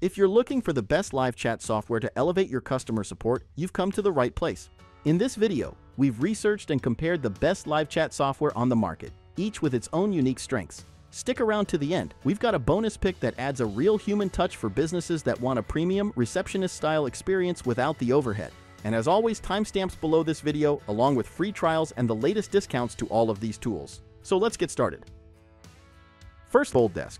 If you're looking for the best live chat software to elevate your customer support, you've come to the right place. In this video, we've researched and compared the best live chat software on the market, each with its own unique strengths. Stick around to the end. We've got a bonus pick that adds a real human touch for businesses that want a premium, receptionist-style experience without the overhead. And as always, timestamps below this video, along with free trials and the latest discounts to all of these tools. So let's get started. First, BoldDesk.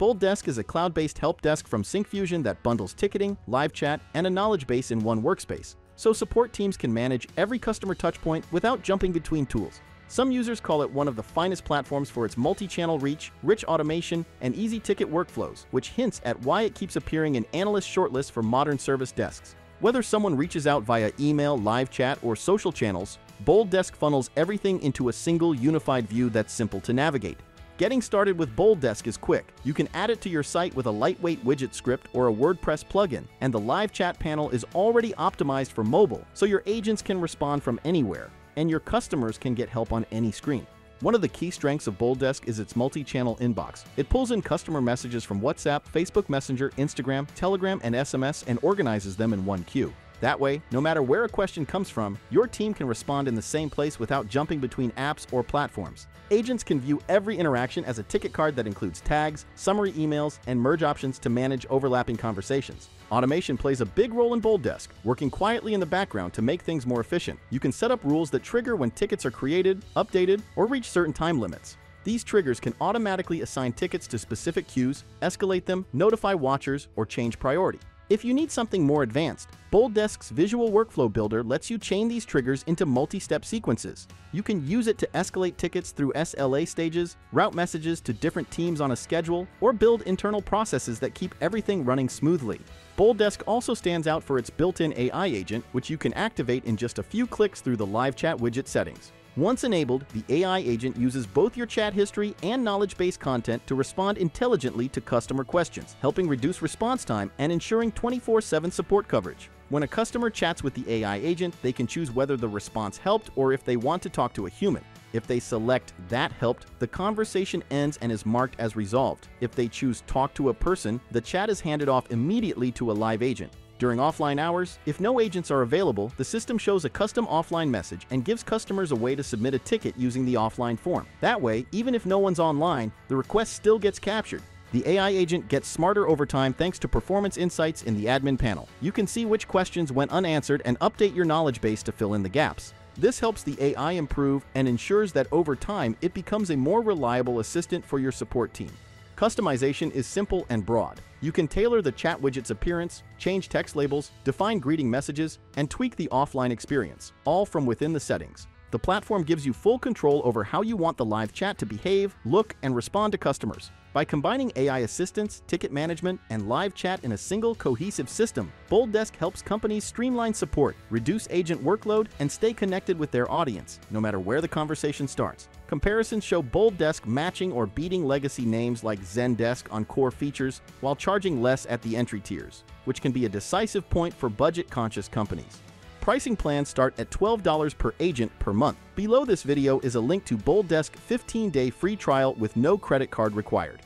BoldDesk is a cloud-based help desk from Syncfusion that bundles ticketing, live chat, and a knowledge base in one workspace, so support teams can manage every customer touchpoint without jumping between tools. Some users call it one of the finest platforms for its multi-channel reach, rich automation, and easy ticket workflows, which hints at why it keeps appearing in analyst shortlists for modern service desks. Whether someone reaches out via email, live chat, or social channels, BoldDesk funnels everything into a single unified view that's simple to navigate. Getting started with BoldDesk is quick. You can add it to your site with a lightweight widget script or a WordPress plugin, and the live chat panel is already optimized for mobile, so your agents can respond from anywhere, and your customers can get help on any screen. One of the key strengths of BoldDesk is its multi-channel inbox. It pulls in customer messages from WhatsApp, Facebook Messenger, Instagram, Telegram, and SMS and organizes them in one queue. That way, no matter where a question comes from, your team can respond in the same place without jumping between apps or platforms. Agents can view every interaction as a ticket card that includes tags, summary emails, and merge options to manage overlapping conversations. Automation plays a big role in BoldDesk, working quietly in the background to make things more efficient. You can set up rules that trigger when tickets are created, updated, or reach certain time limits. These triggers can automatically assign tickets to specific queues, escalate them, notify watchers, or change priority. If you need something more advanced, BoldDesk's Visual Workflow Builder lets you chain these triggers into multi-step sequences. You can use it to escalate tickets through SLA stages, route messages to different teams on a schedule, or build internal processes that keep everything running smoothly. BoldDesk also stands out for its built-in AI agent, which you can activate in just a few clicks through the live chat widget settings. Once enabled, the AI agent uses both your chat history and knowledge base content to respond intelligently to customer questions, helping reduce response time and ensuring 24 7 support coverage. When a customer chats with the AI agent, they can choose whether the response helped or if they want to talk to a human. If they select that helped, the conversation ends and is marked as resolved. If they choose talk to a person, the chat is handed off immediately to a live agent. During offline hours, if no agents are available, the system shows a custom offline message and gives customers a way to submit a ticket using the offline form. That way, even if no one's online, the request still gets captured. The AI agent gets smarter over time thanks to performance insights in the admin panel. You can see which questions went unanswered and update your knowledge base to fill in the gaps. This helps the AI improve and ensures that over time it becomes a more reliable assistant for your support team. Customization is simple and broad. You can tailor the chat widget's appearance, change text labels, define greeting messages, and tweak the offline experience, all from within the settings. The platform gives you full control over how you want the live chat to behave, look, and respond to customers. By combining AI assistance, ticket management, and live chat in a single cohesive system, BoldDesk helps companies streamline support, reduce agent workload, and stay connected with their audience, no matter where the conversation starts. Comparisons show BoldDesk matching or beating legacy names like Zendesk on core features while charging less at the entry tiers, which can be a decisive point for budget-conscious companies. Pricing plans start at $12 per agent per month. Below this video is a link to BoldDesk 15-day free trial with no credit card required.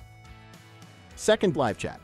Second, Live Chat.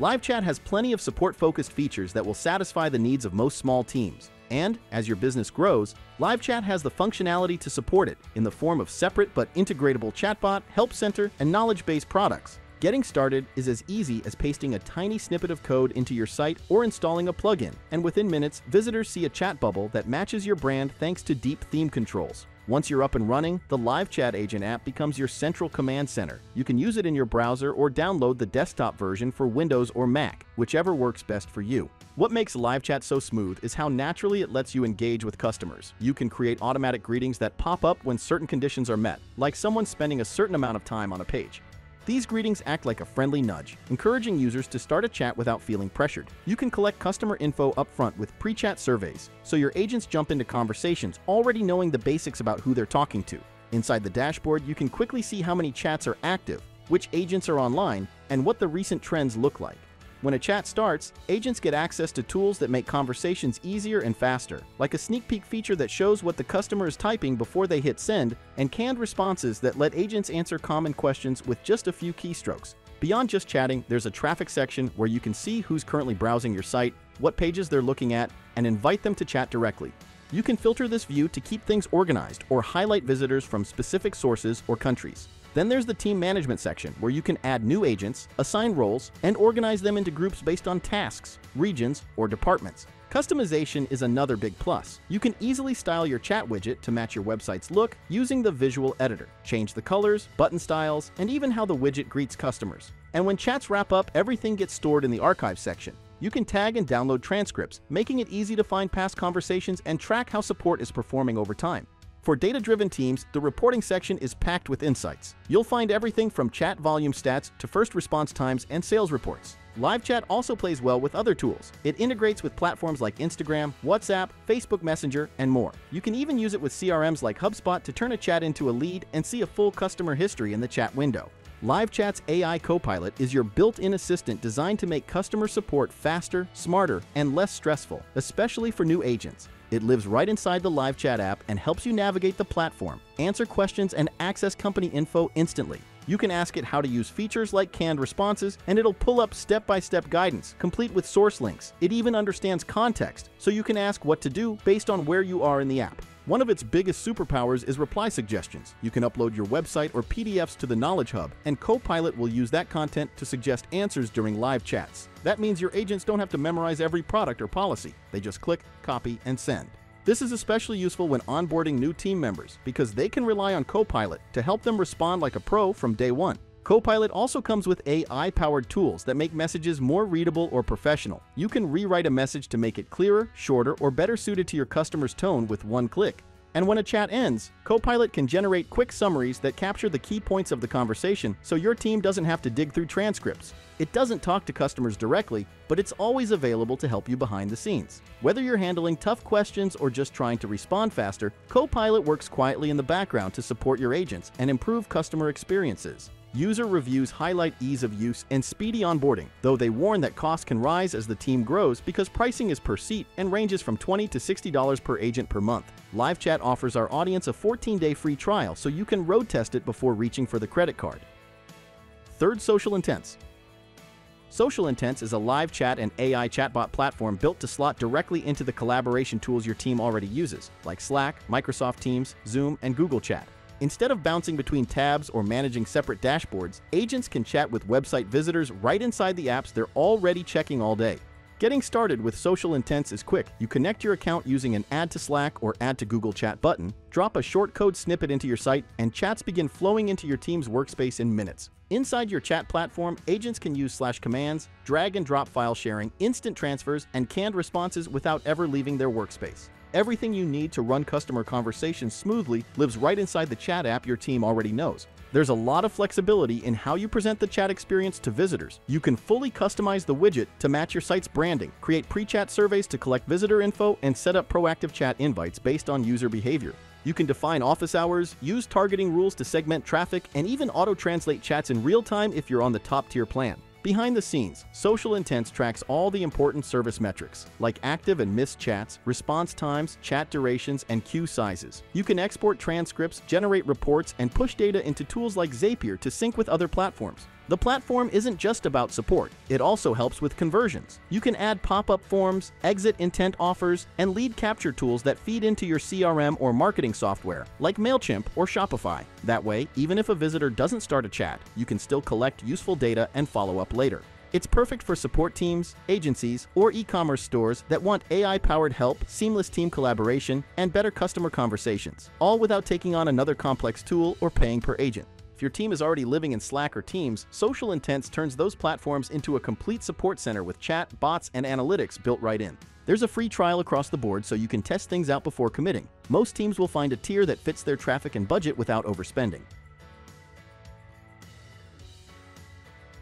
Live Chat has plenty of support-focused features that will satisfy the needs of most small teams. And, as your business grows, Live Chat has the functionality to support it in the form of separate but integratable chatbot, help center, and knowledge-based products. Getting started is as easy as pasting a tiny snippet of code into your site or installing a plugin, and within minutes, visitors see a chat bubble that matches your brand thanks to deep theme controls. Once you're up and running, the Live Chat Agent app becomes your central command center. You can use it in your browser or download the desktop version for Windows or Mac, whichever works best for you. What makes live chat so smooth is how naturally it lets you engage with customers. You can create automatic greetings that pop up when certain conditions are met, like someone spending a certain amount of time on a page. These greetings act like a friendly nudge, encouraging users to start a chat without feeling pressured. You can collect customer info upfront with pre-chat surveys, so your agents jump into conversations already knowing the basics about who they're talking to. Inside the dashboard, you can quickly see how many chats are active, which agents are online, and what the recent trends look like. When a chat starts, agents get access to tools that make conversations easier and faster, like a sneak peek feature that shows what the customer is typing before they hit send, and canned responses that let agents answer common questions with just a few keystrokes. Beyond just chatting, there's a traffic section where you can see who's currently browsing your site, what pages they're looking at, and invite them to chat directly. You can filter this view to keep things organized or highlight visitors from specific sources or countries. Then there's the team management section, where you can add new agents, assign roles, and organize them into groups based on tasks, regions, or departments. Customization is another big plus. You can easily style your chat widget to match your website's look using the visual editor. Change the colors, button styles, and even how the widget greets customers. And when chats wrap up, everything gets stored in the archive section. You can tag and download transcripts, making it easy to find past conversations and track how support is performing over time. For data-driven teams, the reporting section is packed with insights. You'll find everything from chat volume stats to first response times and sales reports. Live chat also plays well with other tools. It integrates with platforms like Instagram, WhatsApp, Facebook Messenger, and more. You can even use it with CRMs like HubSpot to turn a chat into a lead and see a full customer history in the chat window. LiveChat's AI Copilot is your built-in assistant designed to make customer support faster, smarter, and less stressful, especially for new agents. It lives right inside the live chat app and helps you navigate the platform, answer questions, and access company info instantly. You can ask it how to use features like canned responses, and it'll pull up step-by-step guidance, complete with source links. It even understands context, so you can ask what to do based on where you are in the app. One of its biggest superpowers is reply suggestions. You can upload your website or PDFs to the Knowledge Hub, and Copilot will use that content to suggest answers during live chats. That means your agents don't have to memorize every product or policy. They just click, copy, and send. This is especially useful when onboarding new team members because they can rely on Copilot to help them respond like a pro from day one. Copilot also comes with AI-powered tools that make messages more readable or professional. You can rewrite a message to make it clearer, shorter, or better suited to your customer's tone with one click. And when a chat ends, Copilot can generate quick summaries that capture the key points of the conversation so your team doesn't have to dig through transcripts. It doesn't talk to customers directly, but it's always available to help you behind the scenes. Whether you're handling tough questions or just trying to respond faster, Copilot works quietly in the background to support your agents and improve customer experiences. User reviews highlight ease of use and speedy onboarding, though they warn that costs can rise as the team grows because pricing is per seat and ranges from 20 to $60 per agent per month. LiveChat offers our audience a 14-day free trial so you can road test it before reaching for the credit card. Third, Social Intents. Social Intents is a live chat and AI chatbot platform built to slot directly into the collaboration tools your team already uses, like Slack, Microsoft Teams, Zoom, and Google Chat. Instead of bouncing between tabs or managing separate dashboards, agents can chat with website visitors right inside the apps they're already checking all day. Getting started with Social Intents is quick. You connect your account using an Add to Slack or Add to Google Chat button, drop a short code snippet into your site, and chats begin flowing into your team's workspace in minutes. Inside your chat platform, agents can use slash commands, drag and drop file sharing, instant transfers, and canned responses without ever leaving their workspace. Everything you need to run customer conversations smoothly lives right inside the chat app your team already knows. There's a lot of flexibility in how you present the chat experience to visitors. You can fully customize the widget to match your site's branding, create pre-chat surveys to collect visitor info, and set up proactive chat invites based on user behavior. You can define office hours, use targeting rules to segment traffic, and even auto-translate chats in real time if you're on the top-tier plan. Behind the scenes, Social Intents tracks all the important service metrics, like active and missed chats, response times, chat durations, and queue sizes. You can export transcripts, generate reports, and push data into tools like Zapier to sync with other platforms. The platform isn't just about support, it also helps with conversions. You can add pop-up forms, exit intent offers, and lead capture tools that feed into your CRM or marketing software, like MailChimp or Shopify. That way, even if a visitor doesn't start a chat, you can still collect useful data and follow up later. It's perfect for support teams, agencies, or e-commerce stores that want AI-powered help, seamless team collaboration, and better customer conversations, all without taking on another complex tool or paying per agent. If your team is already living in Slack or Teams, Social Intents turns those platforms into a complete support center with chat, bots, and analytics built right in. There's a free trial across the board so you can test things out before committing. Most teams will find a tier that fits their traffic and budget without overspending.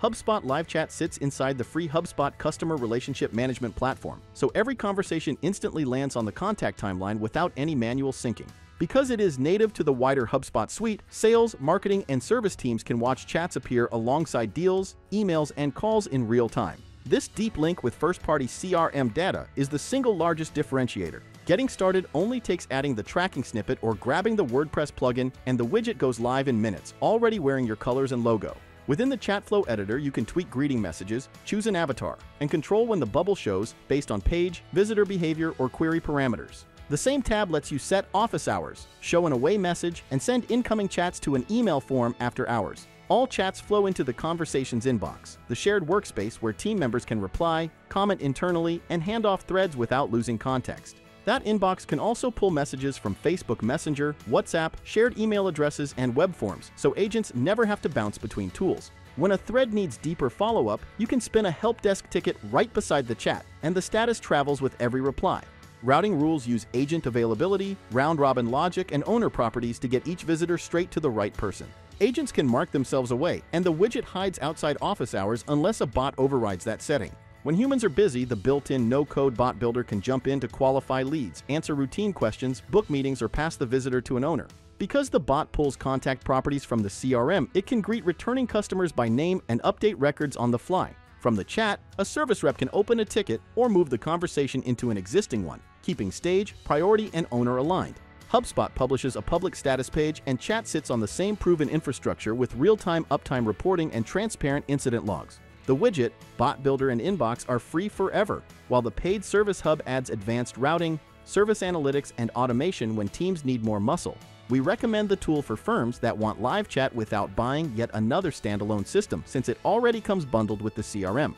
HubSpot Live Chat sits inside the free HubSpot Customer Relationship Management platform, so every conversation instantly lands on the contact timeline without any manual syncing. Because it is native to the wider HubSpot suite, sales, marketing, and service teams can watch chats appear alongside deals, emails, and calls in real time. This deep link with first-party CRM data is the single largest differentiator. Getting started only takes adding the tracking snippet or grabbing the WordPress plugin, and the widget goes live in minutes, already wearing your colors and logo. Within the chat flow editor, you can tweak greeting messages, choose an avatar, and control when the bubble shows based on page, visitor behavior, or query parameters. The same tab lets you set office hours, show an away message, and send incoming chats to an email form after hours. All chats flow into the Conversations inbox, the shared workspace where team members can reply, comment internally, and hand off threads without losing context. That inbox can also pull messages from Facebook Messenger, WhatsApp, shared email addresses, and web forms, so agents never have to bounce between tools. When a thread needs deeper follow-up, you can spin a help desk ticket right beside the chat, and the status travels with every reply. Routing rules use agent availability, round-robin logic, and owner properties to get each visitor straight to the right person. Agents can mark themselves away, and the widget hides outside office hours unless a bot overrides that setting. When humans are busy, the built-in no-code bot builder can jump in to qualify leads, answer routine questions, book meetings, or pass the visitor to an owner. Because the bot pulls contact properties from the CRM, it can greet returning customers by name and update records on the fly. From the chat, a service rep can open a ticket or move the conversation into an existing one, keeping stage, priority, and owner aligned. HubSpot publishes a public status page and chat sits on the same proven infrastructure with real-time uptime reporting and transparent incident logs. The widget, Bot Builder, and Inbox are free forever, while the paid Service Hub adds advanced routing, service analytics, and automation when teams need more muscle. We recommend the tool for firms that want live chat without buying yet another standalone system since it already comes bundled with the CRM.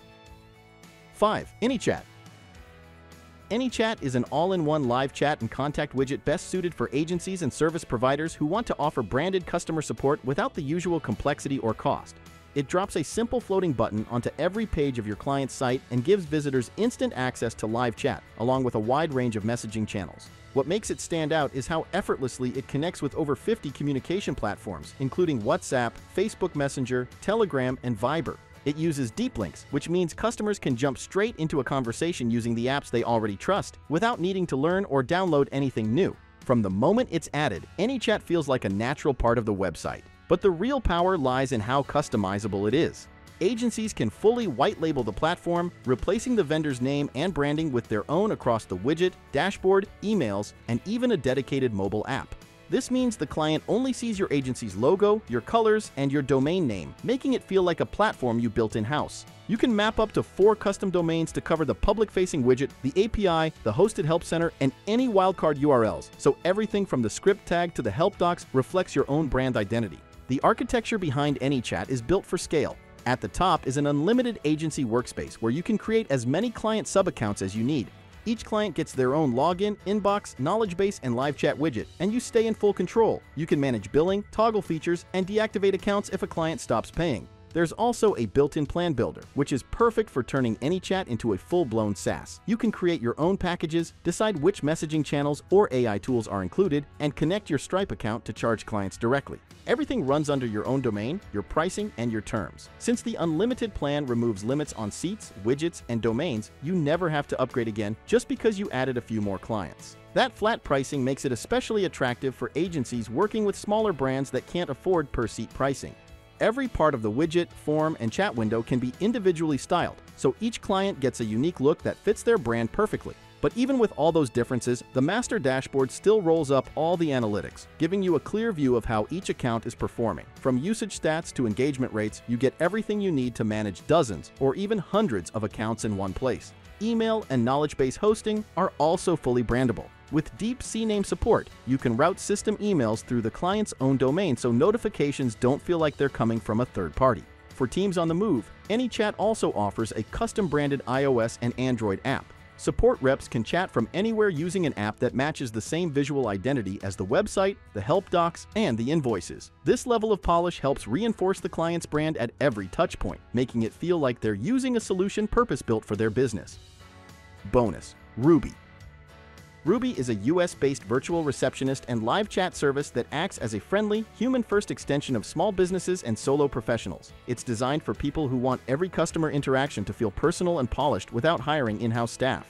5. AnyChat AnyChat is an all-in-one live chat and contact widget best suited for agencies and service providers who want to offer branded customer support without the usual complexity or cost. It drops a simple floating button onto every page of your client's site and gives visitors instant access to live chat, along with a wide range of messaging channels. What makes it stand out is how effortlessly it connects with over 50 communication platforms, including WhatsApp, Facebook Messenger, Telegram, and Viber. It uses deep links, which means customers can jump straight into a conversation using the apps they already trust, without needing to learn or download anything new. From the moment it's added, AnyChat feels like a natural part of the website. But the real power lies in how customizable it is. Agencies can fully white label the platform, replacing the vendor's name and branding with their own across the widget, dashboard, emails, and even a dedicated mobile app. This means the client only sees your agency's logo, your colors, and your domain name, making it feel like a platform you built in-house. You can map up to four custom domains to cover the public-facing widget, the API, the hosted help center, and any wildcard URLs, so everything from the script tag to the help docs reflects your own brand identity. The architecture behind AnyChat is built for scale. At the top is an unlimited agency workspace where you can create as many client sub-accounts as you need. Each client gets their own login, inbox, knowledge base, and live chat widget, and you stay in full control. You can manage billing, toggle features, and deactivate accounts if a client stops paying. There's also a built-in plan builder, which is perfect for turning AnyChat into a full-blown SaaS. You can create your own packages, decide which messaging channels or AI tools are included, and connect your Stripe account to charge clients directly. Everything runs under your own domain, your pricing, and your terms. Since the unlimited plan removes limits on seats, widgets, and domains, you never have to upgrade again just because you added a few more clients. That flat pricing makes it especially attractive for agencies working with smaller brands that can't afford per-seat pricing. Every part of the widget, form, and chat window can be individually styled, so each client gets a unique look that fits their brand perfectly. But even with all those differences, the master dashboard still rolls up all the analytics, giving you a clear view of how each account is performing. From usage stats to engagement rates, you get everything you need to manage dozens or even hundreds of accounts in one place. Email and knowledge base hosting are also fully brandable. With deep CNAME support, you can route system emails through the client's own domain so notifications don't feel like they're coming from a third party. For teams on the move, AnyChat also offers a custom-branded iOS and Android app. Support reps can chat from anywhere using an app that matches the same visual identity as the website, the help docs, and the invoices. This level of polish helps reinforce the client's brand at every touchpoint, making it feel like they're using a solution purpose-built for their business. Bonus, Ruby. Ruby is a US-based virtual receptionist and live chat service that acts as a friendly, human-first extension of small businesses and solo professionals. It's designed for people who want every customer interaction to feel personal and polished without hiring in-house staff.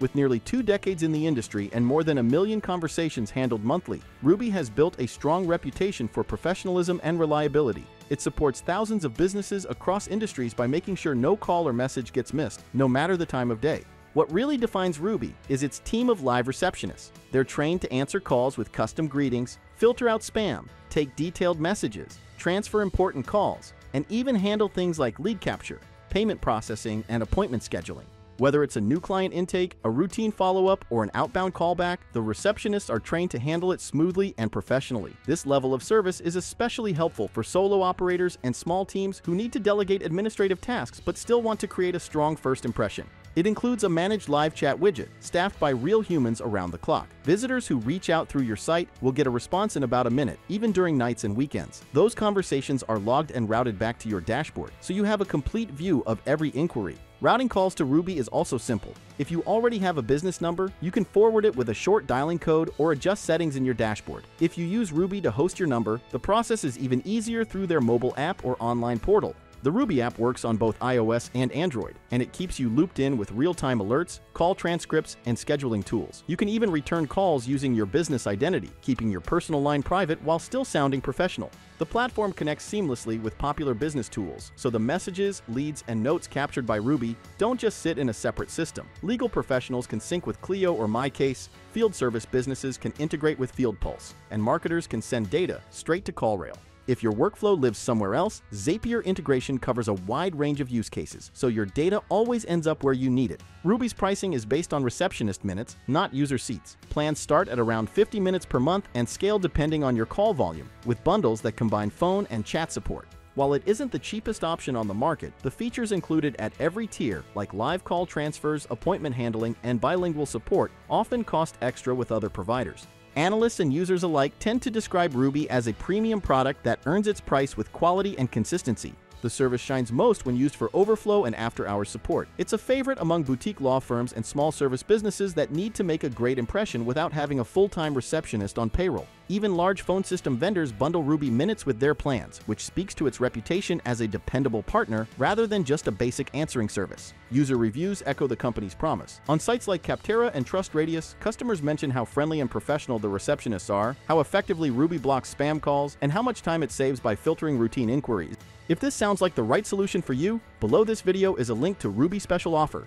With nearly two decades in the industry and more than a million conversations handled monthly, Ruby has built a strong reputation for professionalism and reliability. It supports thousands of businesses across industries by making sure no call or message gets missed, no matter the time of day. What really defines Ruby is its team of live receptionists. They're trained to answer calls with custom greetings, filter out spam, take detailed messages, transfer important calls, and even handle things like lead capture, payment processing, and appointment scheduling. Whether it's a new client intake, a routine follow-up, or an outbound callback, the receptionists are trained to handle it smoothly and professionally. This level of service is especially helpful for solo operators and small teams who need to delegate administrative tasks but still want to create a strong first impression. It includes a managed live chat widget, staffed by real humans around the clock. Visitors who reach out through your site will get a response in about a minute, even during nights and weekends. Those conversations are logged and routed back to your dashboard, so you have a complete view of every inquiry. Routing calls to Ruby is also simple. If you already have a business number, you can forward it with a short dialing code or adjust settings in your dashboard. If you use Ruby to host your number, the process is even easier through their mobile app or online portal. The Ruby app works on both iOS and Android, and it keeps you looped in with real-time alerts, call transcripts, and scheduling tools. You can even return calls using your business identity, keeping your personal line private while still sounding professional. The platform connects seamlessly with popular business tools, so the messages, leads, and notes captured by Ruby don't just sit in a separate system. Legal professionals can sync with Clio or MyCase, field service businesses can integrate with FieldPulse, and marketers can send data straight to CallRail. If your workflow lives somewhere else, Zapier integration covers a wide range of use cases, so your data always ends up where you need it. Ruby's pricing is based on receptionist minutes, not user seats. Plans start at around 50 minutes per month and scale depending on your call volume, with bundles that combine phone and chat support. While it isn't the cheapest option on the market, the features included at every tier, like live call transfers, appointment handling, and bilingual support, often cost extra with other providers. Analysts and users alike tend to describe Ruby as a premium product that earns its price with quality and consistency. The service shines most when used for overflow and after-hours support. It's a favorite among boutique law firms and small service businesses that need to make a great impression without having a full-time receptionist on payroll. Even large phone system vendors bundle Ruby Minutes with their plans, which speaks to its reputation as a dependable partner rather than just a basic answering service. User reviews echo the company's promise. On sites like Capterra and TrustRadius, customers mention how friendly and professional the receptionists are, how effectively Ruby blocks spam calls, and how much time it saves by filtering routine inquiries. If this sounds like the right solution for you, below this video is a link to Ruby special offer.